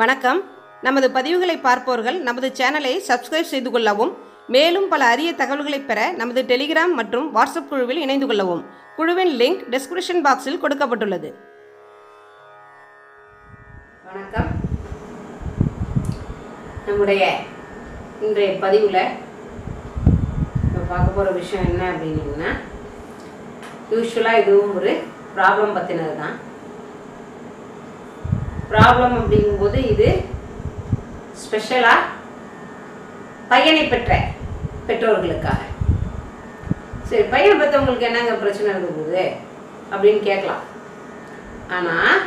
வணக்கம். நமது பதிவுகளை பார்ப்பவர்கள் நமது சேனலை சப்ஸ்கிரைப் செய்து கொள்ளவும் மேலும் பல அரிய தகவல்களை பெற நமது டெலிகிராம் மற்றும் வாட்ஸ்அப் குழுவில் இணைந்து கொள்ளவும். குழுவின் லிங்க் டிஸ்கிரிப்ஷன் பாக்ஸில் கொடுக்கப்பட்டுள்ளது. வணக்கம். நம்முடைய இன்றைய பதிவில் நம்ம பார்க்க போகிற விஷயம் என்ன அப்படின்னீங்கன்னா யூஸ்வலாக இதுவும் ஒரு ப்ராப்ளம் பற்றினது தான் ப்ராப்ளம் அப்படிங்கும்போது இது ஸ்பெஷலாக பையனை பெற்ற பெற்றோர்களுக்காக. சரி பையனை பெற்றவங்களுக்கு என்னங்க பிரச்சனை இருக்க போகுது? அப்படின்னு கேட்கலாம். ஆனால்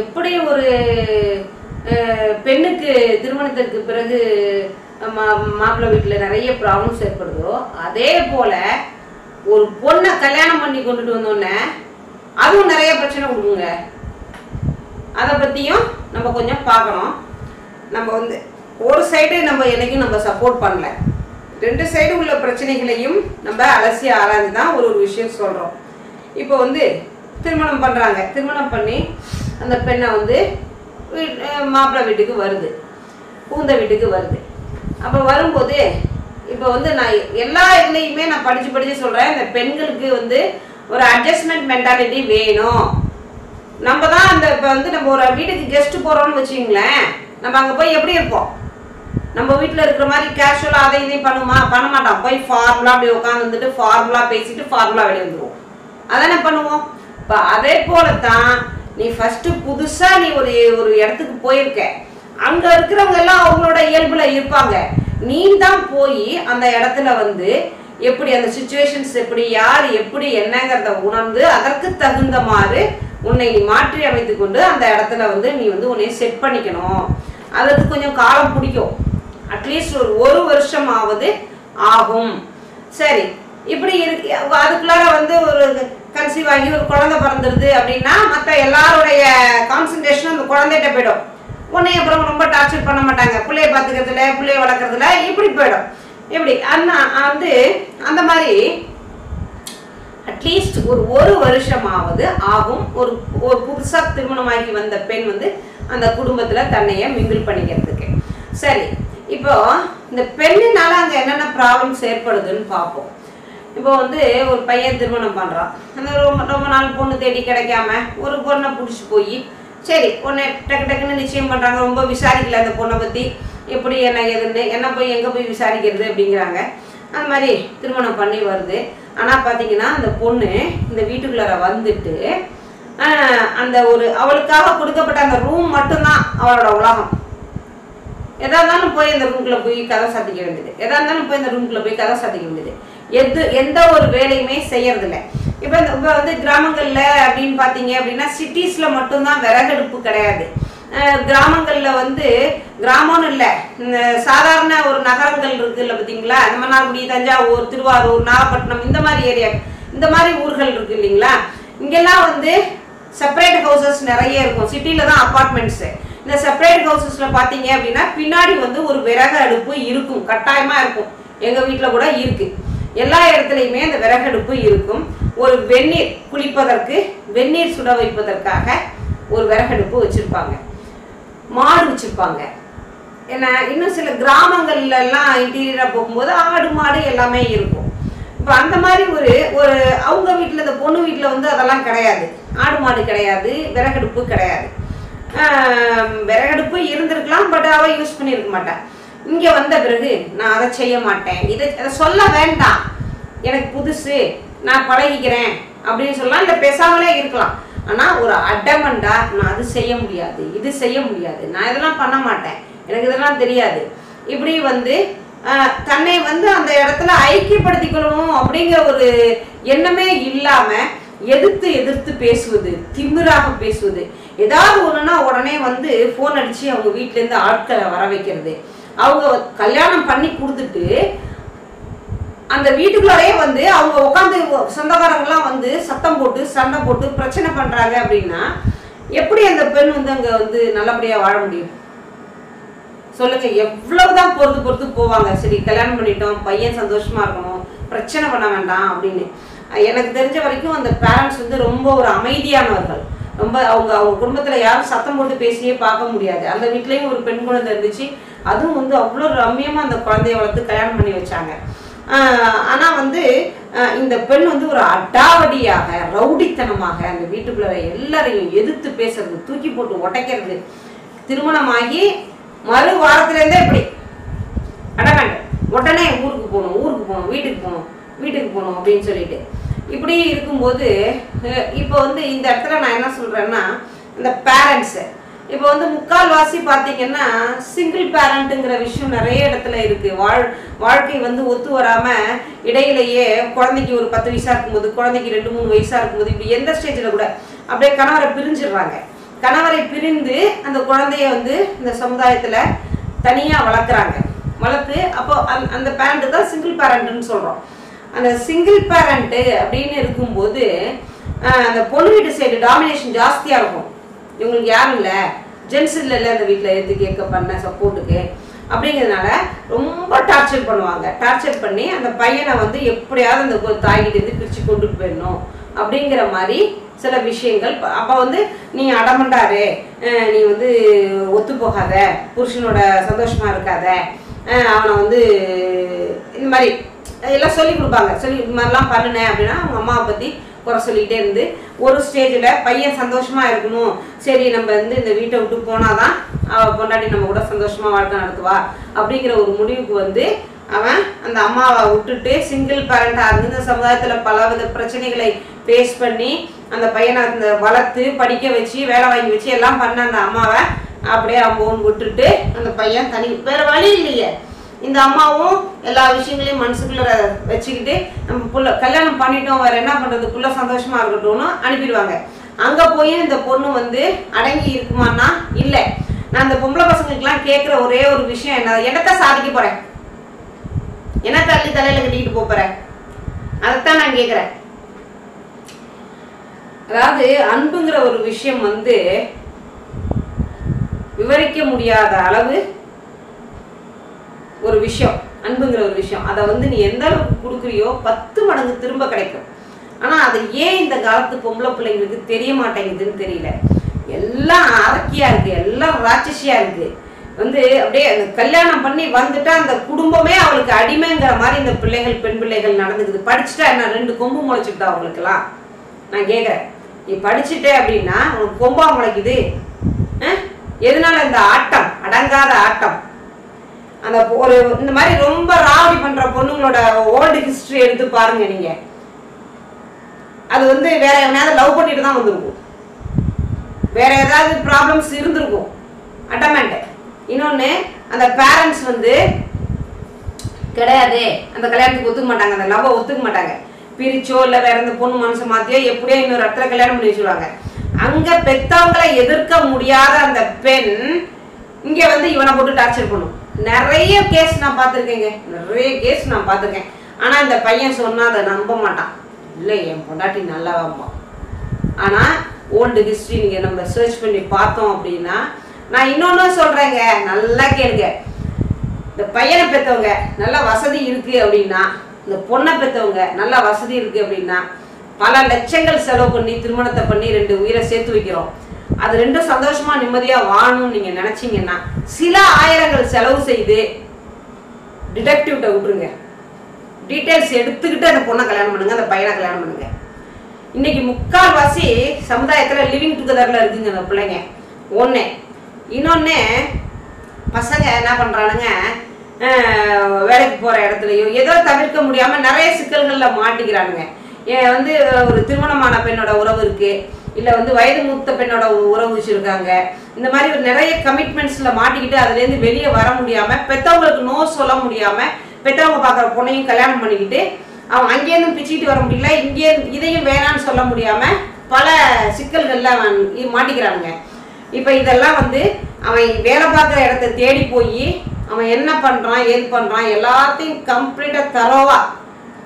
எப்படி ஒரு பெண்ணுக்கு திருமணத்திற்கு பிறகு மா மாப்பிள்ளை வீட்டில் நிறைய ப்ராப்ளம்ஸ் ஏற்படுதோ அதே போல் ஒரு பொண்ணை கல்யாணம் பண்ணி கொண்டுட்டு வந்தோடனே அதுவும் நிறைய பிரச்சனை கொடுக்குங்க. அதை பற்றியும் நம்ம கொஞ்சம் பார்க்கணும். நம்ம வந்து ஒரு சைடு நம்ம என்னைக்கும் நம்ம சப்போர்ட் பண்ணல. ரெண்டு சைடு உள்ள பிரச்சனைகளையும் நம்ம அலசி ஆராய்ந்து தான் ஒரு ஒரு விஷயம் சொல்கிறோம் இப்போ வந்து திருமணம் பண்ணுறாங்க திருமணம் பண்ணி அந்த பெண்ணை வந்து மாப்பிள்ளை வீட்டுக்கு வருது. பூந்த வீட்டுக்கு வருது. அப்போ வரும்போது இப்போ வந்து நான் எல்லா இதுலேயுமே நான் படித்து படித்து சொல்கிறேன் இந்த பெண்களுக்கு வந்து ஒரு அட்ஜஸ்ட்மெண்ட் மென்டாலிட்டி வேணும். நம்ம தான் அந்த இப்போ வந்து நம்ம ஒரு வீட்டுக்கு கெஸ்ட் போகிறோம்னு வச்சுங்களேன் நம்ம அங்கே போய் எப்படி இருப்போம்? நம்ம வீட்டில் இருக்கிற மாதிரி கேஷுவலாக அதை இதையும் பண்ணுமா? பண்ண மாட்டோம் போய் ஃபார்முலா அப்படி உட்காந்துட்டு ஃபார்முலா பேசிட்டு ஃபார்முலா வெளியே வந்துடுவோம் அதானே பண்ணுவோம்? இப்போ அதே போல தான் நீ ஃபஸ்ட்டு புதுசாக நீ ஒரு ஒரு இடத்துக்கு போயிருக்க. அங்கே இருக்கிறவங்க எல்லாம் அவங்களோட இயல்பில் இருப்பாங்க. நீ தான் போய் அந்த இடத்துல வந்து எப்படி அந்த சுச்சுவேஷன்ஸ் எப்படி யார் எப்படி என்னங்கிறத உணர்ந்து அதற்கு தகுந்தமாறு உன்னை நீ மாற்றி அமைத்து கொண்டு அந்த இடத்துல வந்து நீ வந்து உன்னை செட் பண்ணிக்கணும். அதுக்கு கொஞ்சம் காலம் பிடிக்கும். அட்லீஸ்ட் ஒரு ஒரு வருஷமாவது ஆகும். சரி இப்படி இருக்கு அதுக்குள்ளார வந்து ஒரு கன்சீவ் ஆகி ஒரு குழந்தை பிறந்துருது அப்படின்னா மற்ற எல்லாருடைய கான்சன்ட்ரேஷனும் அந்த குழந்தைகிட்ட போயிடும். உன்னை அப்புறம் ரொம்ப டார்ச்சர் பண்ண மாட்டாங்க. பிள்ளைய பார்த்துக்கிறதுல பிள்ளைய வளர்க்குறதுல இப்படி போயிடும். இப்படி அண்ணா வந்து அந்த மாதிரி அட்லீஸ்ட் ஒரு ஒரு வருஷமாவது ஆகும். ஒரு ஒரு புதுசாக திருமணமாகி வந்த பெண் வந்து அந்த குடும்பத்தில் தன்னைய மிங்கிள் பண்ணிக்கிறதுக்கு. சரி இப்போ இந்த பெண்ணினால அங்கே என்னென்ன ப்ராப்ளம்ஸ் ஏற்படுதுன்னு பார்ப்போம். இப்போ வந்து ஒரு பையன் திருமணம் பண்ணுறான் அந்த ரொம்ப ரொம்ப நாள் பொண்ணு தேடி கிடைக்காம ஒரு பொண்ணை பிடிச்சி போய் சரி பொண்ணை டக்கு டக்குன்னு நிச்சயம் பண்ணுறாங்க ரொம்ப விசாரிக்கல அந்த பொண்ணை பற்றி எப்படி என்ன ஏதுன்னு என்ன போய் எங்கே போய் விசாரிக்கிறது அப்படிங்கிறாங்க. அந்த மாதிரி திருமணம் பண்ணி வருது. ஆனால் பார்த்தீங்கன்னா அந்த பொண்ணு இந்த வீட்டுக்குள்ளார வந்துட்டு அந்த ஒரு அவளுக்காக கொடுக்கப்பட்ட அந்த ரூம் மட்டும்தான் அவளோட உலகம். எதா இருந்தாலும் போய் அந்த ரூம்குள்ளே போய் கதை சாத்திக்க வேண்டியது. எதா இருந்தாலும் போய் அந்த ரூம்குள்ளே போய் கதை சாத்திக்க வேண்டியது. எது எந்த ஒரு வேலையுமே செய்யறதில்ல. இப்போ இந்த இப்போ வந்து கிராமங்களில் அப்படின்னு பார்த்தீங்க அப்படின்னா சிட்டிஸில் மட்டும்தான் விறகடுப்பு கிடையாது. கிராமங்களில் வந்து கிராமம்னு இல்லை. இந்த சாதாரண ஒரு நகரங்கள் இருக்குல்ல பார்த்தீங்களா இந்த மன்னார்குடி தஞ்சாவூர் திருவாரூர் நாகப்பட்டினம் இந்த மாதிரி ஏரியா இந்த மாதிரி ஊர்கள் இருக்கு இல்லைங்களா? இங்கெல்லாம் வந்து செப்பரேட் ஹவுசஸ் நிறைய இருக்கும். சிட்டியில தான் அப்பார்ட்மெண்ட்ஸு இந்த செப்பரேட் ஹவுசஸில் பார்த்தீங்க அப்படின்னா பின்னாடி வந்து ஒரு விறகு அடுப்பு இருக்கும். கட்டாயமாக இருக்கும். எங்கள் வீட்டில் கூட இருக்குது எல்லா இடத்துலையுமே அந்த விறகடுப்பு இருக்கும். ஒரு வெந்நீர் குளிப்பதற்கு வெந்நீர் சுட வைப்பதற்காக ஒரு விறகடுப்பு வச்சுருப்பாங்க. மாடு வச்சிருப்பாங்க. ஏன்னா இன்னும் சில கிராமங்கள்ல எல்லாம் இன்டீரியராக போகும்போது ஆடு மாடு எல்லாமே இருக்கும். இப்போ அந்த மாதிரி ஒரு ஒரு அவங்க வீட்டில் இந்த பொண்ணு வீட்டில் வந்து அதெல்லாம் கிடையாது. ஆடு மாடு கிடையாது விறகடுப்பு கிடையாது. விறகடுப்பு இருந்திருக்கலாம் பட் அவ யூஸ் பண்ணியிருக்க மாட்டேன் இங்கே வந்த பிறகு நான் அதை செய்ய மாட்டேன். இதை அதை சொல்ல வேண்டாம். எனக்கு புதுசு நான் பழகிக்கிறேன் அப்படின்னு சொல்லலாம் இல்லை பேசாமலே இருக்கலாம். ஆனால் ஒரு அடமண்டாக நான் அது செய்ய முடியாது இது செய்ய முடியாது. நான் இதெல்லாம் பண்ண மாட்டேன். எனக்கு இதெல்லாம் தெரியாது. இப்படி வந்து தன்னை வந்து அந்த இடத்துல ஐக்கியப்படுத்திக்கணும் அப்படிங்கிற ஒரு எண்ணமே இல்லாமல் எதிர்த்து எதிர்த்து பேசுவது திமிராக பேசுவது. ஏதாவது ஒன்றுனா உடனே வந்து ஃபோன் அடித்து அவங்க வீட்டிலேருந்து ஆட்களை வர வைக்கிறது. அவங்க கல்யாணம் பண்ணி கொடுத்துட்டு அந்த வீட்டுக்குள்ளாலேயே வந்து அவங்க உட்காந்து சொந்தக்காரங்களாம் வந்து சத்தம் போட்டு சண்டை போட்டு பிரச்சனை பண்ணுறாங்க அப்படின்னா எப்படி அந்த பெண் வந்து அங்கே வந்து நல்லபடியாக வாழ முடியும்? சொல்லுங்க. எவ்வளவுதான் பொறுத்து பொறுத்து போவாங்க. சரி கல்யாணம் பண்ணிட்டோம் பையன் சந்தோஷமா இருக்கணும் பிரச்சனை பண்ண வேண்டாம் அப்படின்னு. எனக்கு தெரிஞ்ச வரைக்கும் அந்த பேரண்ட்ஸ் வந்து ரொம்ப ஒரு அமைதியானவர்கள். ரொம்ப அவங்க அவங்க குடும்பத்தில் யாரும் சத்தம் போட்டு பேசியே பார்க்க முடியாது. அந்த வீட்லேயும் ஒரு பெண் குழந்தை இருந்துச்சு. அதுவும் வந்து அவ்வளோ ரம்மியமாக அந்த குழந்தைய வளர்த்து கல்யாணம் பண்ணி வச்சாங்க. ஆனால் வந்து இந்த பெண் வந்து ஒரு அடாவடியாக ரவுடித்தனமாக அந்த வீட்டுக்குள்ள எல்லாரையும் எதிர்த்து பேசுறது தூக்கி போட்டு உடைக்கிறது திருமணமாகி மறு வாரத்துலேருந்தே இப்படி. அடகாண்ட உடனே ஊருக்கு போகணும் ஊருக்கு போகணும் வீட்டுக்கு போகணும் வீட்டுக்கு போகணும் அப்படின்னு சொல்லிட்டு. இப்படி இருக்கும்போது இப்போ வந்து இந்த இடத்துல நான் என்ன சொல்கிறேன்னா இந்த பேரண்ட்ஸு இப்போ வந்து முக்கால்வாசி பார்த்தீங்கன்னா சிங்கிள் பேரண்ட்டுங்கிற விஷயம் நிறைய இடத்துல இருக்குது வாழ் வாழ்க்கை வந்து ஒத்து வராமல் இடையிலேயே குழந்தைக்கு ஒரு பத்து வயசாக இருக்கும்போது குழந்தைக்கு ரெண்டு மூணு வயசாக இருக்கும்போது இப்படி எந்த ஸ்டேஜில் கூட அப்படியே கணவரை பிரிஞ்சிடுறாங்க. கணவரை பிரிந்து அந்த குழந்தைய வந்து இந்த சமுதாயத்தில் தனியாக வளர்க்குறாங்க. வளர்த்து அப்போ அந்த அந்த பேரண்ட்டு தான் சிங்கிள் பேரண்ட்டுன்னு சொல்கிறோம் அந்த சிங்கிள் பேரண்ட்டு அப்படின்னு இருக்கும்போது அந்த பொண்ணு வீட்டு சைடு டாமினேஷன் ஜாஸ்தியாக இருக்கும். இவங்களுக்கு யாரும் இல்லை. ஜென்ஸ் இல்லைல்ல அந்த வீட்டில் எடுத்து கேட்க பண்ண சப்போர்ட்டுக்கு அப்படிங்கிறதுனால ரொம்ப டார்ச்சர் பண்ணுவாங்க. டார்ச்சர் பண்ணி அந்த பையனை வந்து எப்படியாவது அந்த கொ- தாய்கிட்ட இருந்து பிரித்து கொண்டுட்டு போயிடணும் அப்படிங்கிற மாதிரி சில விஷயங்கள். அப்போ வந்து நீ அடமண்டாரு நீ வந்து ஒத்து போகாத புருஷனோட சந்தோஷமாக இருக்காத அவனை வந்து இந்த மாதிரி எல்லாம் சொல்லி கொடுப்பாங்க. சொல்லி இது மாதிரிலாம் பண்ணுனேன் அப்படின்னா அவங்க அம்மாவை பற்றி குறை சொல்லிகிட்டே இருந்து ஒரு ஸ்டேஜில் பையன் சந்தோஷமாக இருக்கணும். சரி நம்ம வந்து இந்த வீட்டை விட்டு போனாதான் அவள் பொண்டாட்டி நம்ம கூட சந்தோஷமாக வாழ்க்கை நடத்துவா அப்படிங்கிற ஒரு முடிவுக்கு வந்து அவன் அந்த அம்மாவை விட்டுட்டு சிங்கிள் பேரண்டாக இருந்து இந்த சமுதாயத்தில் பலவித பிரச்சனைகளை ஃபேஸ் பண்ணி அந்த பையனை அந்த வளர்த்து படிக்க வச்சு வேலை வாங்கி வச்சு எல்லாம் பண்ண அந்த அம்மாவை அப்படியே அம்போன்னு விட்டுட்டு அந்த பையன் தனி வேறு வழி இல்லையே. இந்த அம்மாவும் எல்லா விஷயங்களையும் மனசுக்குள்ள வச்சுக்கிட்டு நம்ம புள்ள கல்யாணம் பண்ணிட்டோம் வேற என்ன பண்றது? புள்ள சந்தோஷமா இருக்கட்டும்னு அனுப்பிடுவாங்க. அங்க போய் இந்த பொண்ணு வந்து அடங்கி இருக்குமான்னா இல்லை. நான் இந்த பொம்பளை பசங்களுக்குலாம் கேட்குற ஒரே ஒரு விஷயம் என்ன? எனத்த சாதிக்க போறேன்? என்ன தள்ளி தலையில கட்டிக்கிட்டு போறேன்? அதைத்தான் நான் கேட்குறேன் அதாவது அன்புங்கிற ஒரு விஷயம் வந்து விவரிக்க முடியாத அளவு ஒரு விஷயம் அன்புங்கிற ஒரு விஷயம். அதை வந்து நீ எந்த அளவுக்கு கொடுக்குறியோ பத்து மடங்கு திரும்ப கிடைக்கும். ஆனால் அது ஏன் இந்த காலத்து பொம்பளை பிள்ளைங்களுக்கு தெரிய மாட்டேங்குதுன்னு தெரியல. எல்லாம் அரக்கியாக இருக்குது எல்லாம் ராட்சசியாக இருக்குது வந்து அப்படியே அந்த கல்யாணம் பண்ணி வந்துட்டா அந்த குடும்பமே அவளுக்கு அடிமைங்கிற மாதிரி இந்த பிள்ளைகள் பெண் பிள்ளைகள் நடந்துக்குது. படிச்சுட்டா என்ன ரெண்டு கொம்பு முளைச்சுக்கிட்டா அவங்களுக்குலாம் நான் கேட்குறேன் நீ படிச்சுட்டே அப்படின்னா உனக்கு கொம்பா முளைக்குது. எதனால இந்த ஆட்டம்? அடங்காத ஆட்டம். அந்த ஒரு இந்த மாதிரி ரொம்ப ராவடி பண்ற பொண்ணுங்களோட ஓல்டு ஹிஸ்டரி எடுத்து பாருங்க நீங்க. அது வந்து வேற எவனையாவது லவ் பண்ணிட்டு தான் வந்திருக்கும். வேற ஏதாவது ப்ராப்ளம்ஸ் இருந்திருக்கும். அட்டமெண்ட் இன்னொன்று அந்த பேரண்ட்ஸ் வந்து கிடையாது. அந்த கல்யாணத்துக்கு ஒத்துக்க மாட்டாங்க. அந்த லவ்வை ஒத்துக்க மாட்டாங்க. பிரிச்சோ இல்லை வேற எந்த பொண்ணு மனசு மாத்தியோ எப்படியோ இன்னொரு இடத்துல கல்யாணம் பண்ணி வச்சுருவாங்க. அங்க பெத்தவங்களை எதிர்க்க முடியாத அந்த பெண் இங்க வந்து இவனை போட்டு டார்ச்சர் பண்ணும். நிறைய கேஸ் நான் பார்த்துருக்கேங்க. நிறைய கேஸ் நான் பார்த்துருக்கேன். ஆனால் இந்த பையன் சொன்னால் அதை நம்ப மாட்டான். இல்லை என் பொண்டாட்டி நல்லாவாம்மா ஆனால் ஓல்டு ஹிஸ்ட்ரி நீங்கள் நம்ம சர்ச் பண்ணி பார்த்தோம் அப்படின்னா நான் இன்னொன்று சொல்கிறேங்க நல்லா கேளுங்க. இந்த பையனை பெற்றவங்க நல்ல வசதி இருக்குது அப்படின்னா இந்த பொண்ணை பெற்றவங்க நல்ல வசதி இருக்குது அப்படின்னா பல லட்சங்கள் செலவு பண்ணி திருமணத்தை பண்ணி ரெண்டு உயிரை சேர்த்து வைக்கிறோம். அது ரெண்டும் சந்தோஷமா நிம்மதியா வாழணும்னு நீங்க நினைச்சீங்கன்னா சில ஆயிரங்கள் செலவு செய்து டிடெக்டிவ்கிட்ட விட்டுருங்க. டீட்டெயில்ஸ் எடுத்துக்கிட்டு அந்த பொண்ணை கல்யாணம் பண்ணுங்க அந்த பையனை கல்யாணம் பண்ணுங்க. இன்னைக்கு முக்கால்வாசி சமுதாயத்துல லிவிங் டுகெதர்ல இருக்குங்க அந்த பிள்ளைங்க. ஒண்ணு. இன்னொன்னு பசங்க என்ன பண்றானுங்க வேலைக்கு போற இடத்துலையும் ஏதோ தவிர்க்க முடியாம நிறைய சிக்கல்கள்ல மாட்டிக்கிறானுங்க. ஏன் வந்து ஒரு திருமணமான பெண்ணோட உறவு இருக்குது இல்லை வந்து வயது மூத்த பெண்ணோட உறவு வச்சுருக்காங்க. இந்த மாதிரி ஒரு நிறைய கமிட்மெண்ட்ஸில் மாட்டிக்கிட்டு அதுலேருந்து வெளியே வர முடியாமல் பெற்றவங்களுக்கு நோ சொல்ல முடியாமல் பெற்றவங்க பார்க்குற பொண்ணையும் கல்யாணம் பண்ணிக்கிட்டு அவன் அங்கேருந்து பிச்சுக்கிட்டு வர முடியல இங்கே இதையும் வேணான்னு சொல்ல முடியாமல் பல சிக்கல்கள்லாம் அவன் இப்போ இதெல்லாம் வந்து அவன் வேலை பார்க்குற இடத்த தேடி போய் அவன் என்ன பண்ணுறான் ஏது பண்ணுறான் எல்லாத்தையும் கம்ப்ளீட்டாக தரோவாக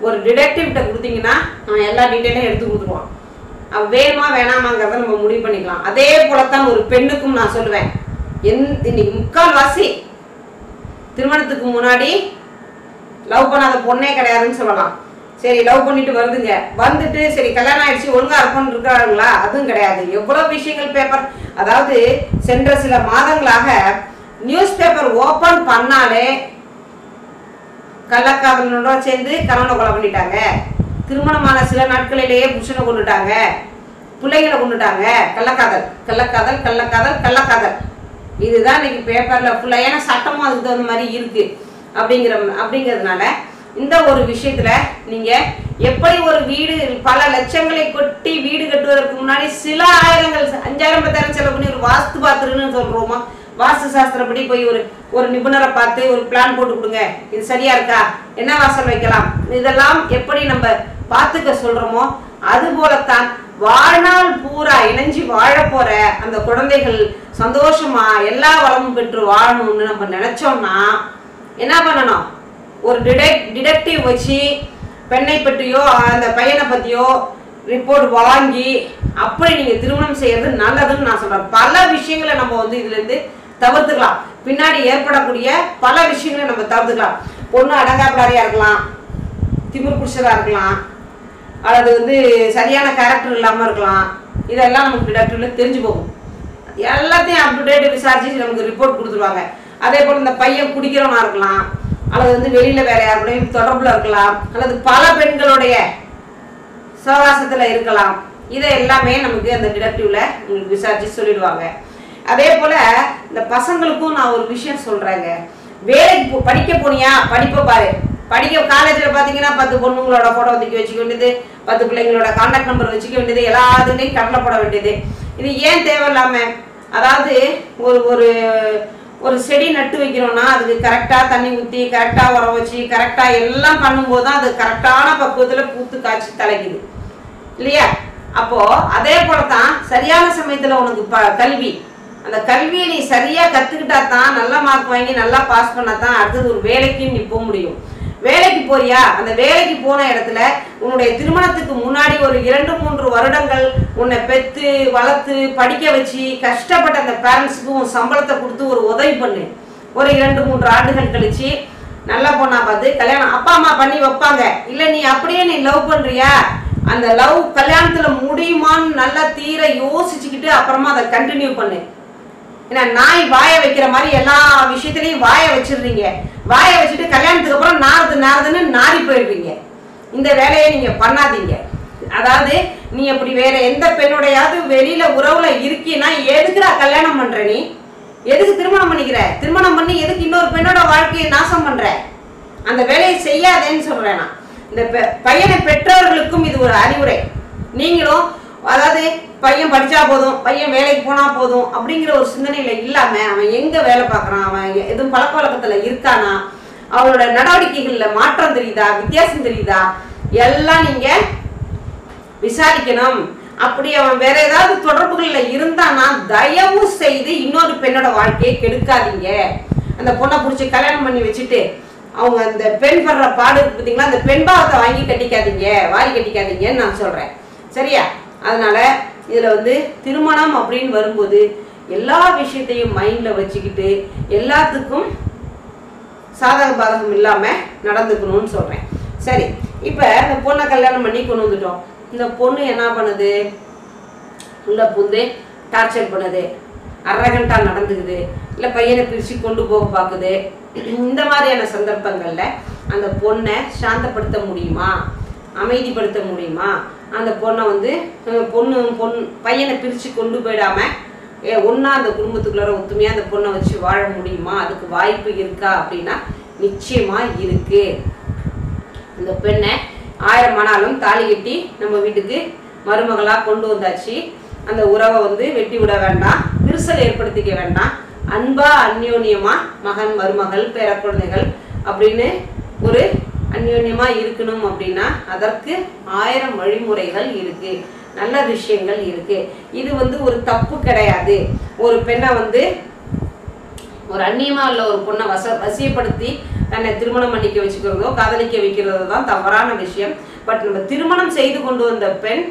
ஒரு டிடெக்டிவ்கிட்ட கொடுத்தீங்கன்னா அவன் எல்லா டீட்டெயிலும் எடுத்து கொடுத்துருவான். வேணுமா வேணாமாங்கிறத நம்ம முடிவு பண்ணிக்கலாம். அதே போலத்தான் ஒரு பெண்ணுக்கும் நான் சொல்லுவேன். எந் இன்னைக்கு முக்கால்வாசி திருமணத்துக்கு முன்னாடி லவ் பண்ணாத பொண்ணே கிடையாதுன்னு சொல்லலாம். சரி லவ் பண்ணிட்டு வருதுங்க. வந்துட்டு சரி கல்யாணம் ஆயிடுச்சு ஒழுங்கா இருக்கணும்னு இருக்காங்களா அதுவும் கிடையாது. எவ்வளவு விஷயங்கள் பேப்பர்? அதாவது சென்ற சில மாதங்களாக நியூஸ் பேப்பர் ஓபன் பண்ணாலே கள்ளக்காதலனோட சேர்ந்து கணவனை கொலை பண்ணிட்டாங்க. திருமணமான சில நாட்களிலேயே புருஷனை கொண்டுட்டாங்க. பிள்ளைகளை கொண்டுட்டாங்க. கள்ளக்காதல் கள்ளக்காதல் கள்ளக்காதல் கள்ளக்காதல். இதுதான் இன்னைக்கு பேப்பர்ல ஃபுல்லா ஏன்னா சட்டமும் அதுக்கு தகுந்த மாதிரி இருக்கு. அப்படிங்கிற அப்படிங்கிறதுனால இந்த ஒரு விஷயத்துல நீங்க எப்படி ஒரு வீடு பல லட்சங்களை கொட்டி வீடு கட்டுவதற்கு முன்னாடி சில ஆயிரங்கள் அஞ்சாயிரம் பத்தாயிரம் செலவு பண்ணி ஒரு வாஸ்து பாத்துருன்னு சொல்றோமா? வாஸ்து சாஸ்திரப்படி போய் ஒரு ஒரு நிபுணரை பார்த்து ஒரு பிளான் போட்டு கொடுங்க. இது சரியா இருக்கா? என்ன வாசல் வைக்கலாம்? இதெல்லாம் எப்படி நம்ம பார்த்துக்க சொல்றோமோ? அது போலத்தான் வாழ்நாள் பூரா இணைஞ்சு வாழ போற அந்த குழந்தைகள் சந்தோஷமா எல்லா வளமும் பெற்று வாழணும்னு நம்ம நினைச்சோம்னா என்ன பண்ணணும்? ஒரு டிடெக் டிடெக்டிவ் வச்சு பெண்ணை பற்றியோ அந்த பையனை பற்றியோ ரிப்போர்ட் வாங்கி அப்படி நீங்கள் திருமணம் செய்யறது நல்லதுன்னு நான் சொல்கிறேன் பல விஷயங்களை நம்ம வந்து இதுலேருந்து தவிர்த்துக்கலாம். பின்னாடி ஏற்படக்கூடிய பல விஷயங்களை நம்ம தவிர்த்துக்கலாம். பொண்ணு அடங்காப்பிடாரியாக இருக்கலாம் திமிர் பிடிச்சதாக இருக்கலாம் அல்லது வந்து சரியான கேரக்டர் இல்லாமல் இருக்கலாம். இதெல்லாம் நமக்கு டிடெக்டிவ்ல தெரிஞ்சு போகும். எல்லாத்தையும் அப் டு டேட் விசாரிச்சு நமக்கு ரிப்போர்ட் கொடுத்துருவாங்க. அதே போல் இந்த பையன் குடிக்கிறவனா இருக்கலாம் அல்லது வந்து வெளியில் வேற யாருடையும் தொடர்பில் இருக்கலாம் அல்லது பல பெண்களுடைய சவகாசத்தில் இருக்கலாம். இதை எல்லாமே நமக்கு அந்த டிடக்டிவில் உங்களுக்கு விசாரிச்சு சொல்லிடுவாங்க. அதே போல இந்த பசங்களுக்கும் நான் ஒரு விஷயம் சொல்றேங்க. வேலைக்கு படிக்க போனியா? படிப்பை பாரு. படிக்க காலேஜில் பார்த்தீங்கன்னா பத்து பொண்ணுங்களோட ஃபோட்டோ தூக்கி வச்சுக்கிட்டு பத்து பிள்ளைங்களோட கான்டாக்ட் நம்பர் வச்சுக்க வேண்டியது எல்லாத்துக்கிட்டையும் கடலைப்பட போட வேண்டியது. இது ஏன் தேவையில்லாம அதாவது ஒரு ஒரு ஒரு செடி நட்டு வைக்கிறோம்னா அதுக்கு கரெக்டாக தண்ணி ஊற்றி கரெக்டாக உரம் வச்சு கரெக்டாக எல்லாம் பண்ணும்போது தான் அது கரெக்டான பக்குவத்தில் பூத்து காய்ச்சி தலைக்குது. இல்லையா? அப்போது அதே போல தான் சரியான சமயத்தில் உனக்கு ப கல்வி. அந்த கல்வியை நீ சரியாக கற்றுக்கிட்டா தான் நல்ல மார்க் வாங்கி நல்லா பாஸ் பண்ணால் தான் அடுத்தது ஒரு வேலைக்கும் நீ போக முடியும். வேலைக்கு போறியா? அந்த வேலைக்கு போன இடத்துல உன்னுடைய திருமணத்துக்கு முன்னாடி ஒரு இரண்டு மூன்று வருடங்கள் உன்னை பெத்து வளர்த்து படிக்க வச்சு கஷ்டப்பட்ட அந்த பேரண்ட்ஸுக்கு உன் சம்பளத்தை கொடுத்து ஒரு உதவி பண்ணு. ஒரு இரண்டு மூன்று ஆண்டுகள் கழிச்சு நல்ல பொண்ணா பார்த்து கல்யாணம் அப்பா அம்மா பண்ணி வைப்பாங்க. இல்ல நீ அப்படியே நீ லவ் பண்றியா? அந்த லவ் கல்யாணத்துல முடியுமான்னு நல்லா தீர யோசிச்சுக்கிட்டு அப்புறமா அதை கண்டினியூ பண்ணு. ஏன்னா நாய் வாய வைக்கிற மாதிரி எல்லா விஷயத்துலையும் வாய வச்சிடுறீங்க. வாய வச்சுட்டு கல்யாணத்துக்கு அப்புறம் நாறுது நாறுதுன்னு நாரி போயிடுவீங்க இந்த வேலையை நீங்க பண்ணாதீங்க. அதாவது நீ அப்படி வேற எந்த பெண்ணுடையாவது வெளியில உறவுல இருக்கீன்னா எதுக்குடா கல்யாணம் பண்ற நீ? எதுக்கு திருமணம் பண்ணிக்கிற? திருமணம் பண்ணி எதுக்கு இன்னொரு பெண்ணோட வாழ்க்கையை நாசம் பண்ற? அந்த வேலையை செய்யாதேன்னு சொல்றேன் நான். இந்த பெ- பையனை பெற்றோர்களுக்கும் இது ஒரு அறிவுரை. நீங்களும் அதாவது பையன் படிச்சா போதும் பையன் வேலைக்கு போனா போதும் அப்படிங்கிற ஒரு சிந்தனையில இல்லாம அவன் எங்க வேலை பார்க்கறான்? அவன் எதுவும் பழக்க வழக்கத்துல இருக்கானா? அவனோட நடவடிக்கைகள்ல மாற்றம் தெரியுதா? வித்தியாசம் தெரியுதா? எல்லாம் நீங்க விசாரிக்கணும். அப்படி அவன் வேற ஏதாவது தொடர்புகள்ல இருந்தானா தயவு செய்து இன்னொரு பெண்ணோட வாழ்க்கையை கெடுக்காதீங்க. அந்த பொண்ணை பிடிச்சி கல்யாணம் பண்ணி வச்சுட்டு அவங்க அந்த பெண் படுற பாடு பார்த்தீங்களா அந்த பெண் பாவத்தை வாங்கி கட்டிக்காதீங்க வாரி கட்டிக்காதீங்கன்னு நான் சொல்றேன். சரியா? அதனால இதுல வந்து திருமணம் அப்படின்னு வரும்போது எல்லா விஷயத்தையும் மைண்ட்ல வச்சுக்கிட்டு எல்லாத்துக்கும் சாதக பாதகம் இல்லாம நடந்துக்கணும்னு சொல்றேன். சரி இப்ப இந்த பொண்ணை கல்யாணம் பண்ணி கொண்டு வந்துட்டோம். இந்த பொண்ணு என்ன பண்ணுது? உள்ள பூந்து டார்ச்சர் பண்ணுது. அரகண்டா நடந்துக்குது. இல்ல பையனை பிரிச்சு கொண்டு போக பார்க்குது இந்த மாதிரியான சந்தர்ப்பங்கள்ல அந்த பொண்ணை சாந்தப்படுத்த முடியுமா? அமைதிப்படுத்த முடியுமா? அந்த பொண்ணை வந்து பொண்ணு பொண் பையனை பிரித்து கொண்டு போயிடாம ஒன்றா அந்த குடும்பத்துக்குள்ளார ஒத்துமையாக அந்த பொண்ணை வச்சு வாழ முடியுமா? அதுக்கு வாய்ப்பு இருக்கா அப்படின்னா நிச்சயமாக இருக்கு. இந்த பெண்ணை ஆயிரம் ஆனாலும் தாலி கட்டி நம்ம வீட்டுக்கு மருமகளாக கொண்டு வந்தாச்சு. அந்த உறவை வந்து வெட்டி விட வேண்டாம் விரிசல் ஏற்படுத்திக்க வேண்டாம். அன்பா அந்யோன்யமா மகன் மருமகள் பேர குழந்தைகள் அப்படின்னு ஒரு அந்யோன்யமாக இருக்கணும் அப்படின்னா அதற்கு ஆயிரம் வழிமுறைகள் இருக்கு. நல்ல விஷயங்கள் இருக்கு. இது வந்து ஒரு தப்பு கிடையாது. ஒரு பெண்ணை வந்து ஒரு அந்நியமா உள்ள ஒரு பொண்ணை வச வசியப்படுத்தி தன்னை திருமணம் பண்ணிக்க வச்சுக்கிறதோ காதலிக்க வைக்கிறதோ தான் தவறான விஷயம். பட் நம்ம திருமணம் செய்து கொண்டு வந்த பெண்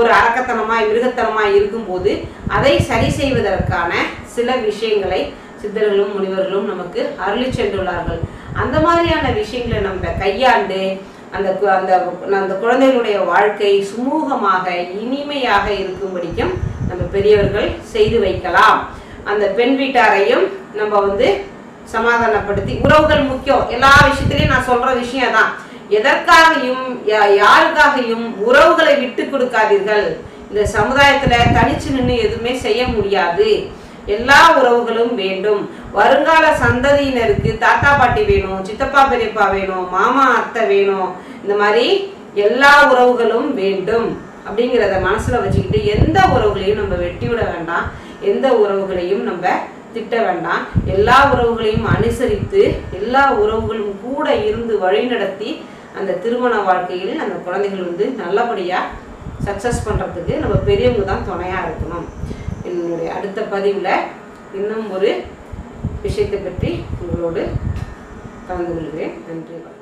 ஒரு அரக்கத்தனமாய் மிருகத்தனமாய் இருக்கும்போது அதை சரி செய்வதற்கான சில விஷயங்களை சித்தர்களும் முனிவர்களும் நமக்கு அருளி சென்றுள்ளார்கள். அந்த மாதிரியான விஷயங்களை நம்ம கையாண்டு அந்த அந்த அந்த குழந்தைகளுடைய வாழ்க்கை சுமூகமாக இனிமையாக இருக்கும்படிக்கும் நம்ம பெரியவர்கள் செய்து வைக்கலாம். அந்த பெண் வீட்டாரையும் நம்ம வந்து சமாதானப்படுத்தி உறவுகள் முக்கியம். எல்லா விஷயத்திலையும் நான் சொல்ற விஷயம் தான் எதற்காகவும் யா- யாருக்காகவும் உறவுகளை விட்டு கொடுக்காதீர்கள். இந்த சமுதாயத்துல தனிச்சு நின்று எதுவுமே செய்ய முடியாது. எல்லா உறவுகளும் வேண்டும். வருங்கால சந்ததியினருக்கு தாத்தா பாட்டி வேணும் சித்தப்பா பெரியப்பா வேணும் மாமா அத்தை வேணும். இந்த மாதிரி எல்லா உறவுகளும் வேண்டும். அப்படிங்கிறத மனசுல வச்சுக்கிட்டு எந்த உறவுகளையும் நம்ம வெட்டி விட வேண்டாம். எந்த உறவுகளையும் நம்ம திட்ட வேண்டாம். எல்லா உறவுகளையும் அனுசரித்து எல்லா உறவுகளும் கூட இருந்து வழிநடத்தி அந்த திருமண வாழ்க்கையில் அந்த குழந்தைகள் வந்து நல்லபடியாக சக்ஸஸ் பண்ணுறதுக்கு நம்ம பெரியவங்க தான் துணையாக இருக்கணும். என்னுடைய அடுத்த பதிவில் இன்னும் ஒரு விஷயத்தை பற்றி உங்களோடு கலந்து கொள்கிறேன். நன்றி. வணக்கம்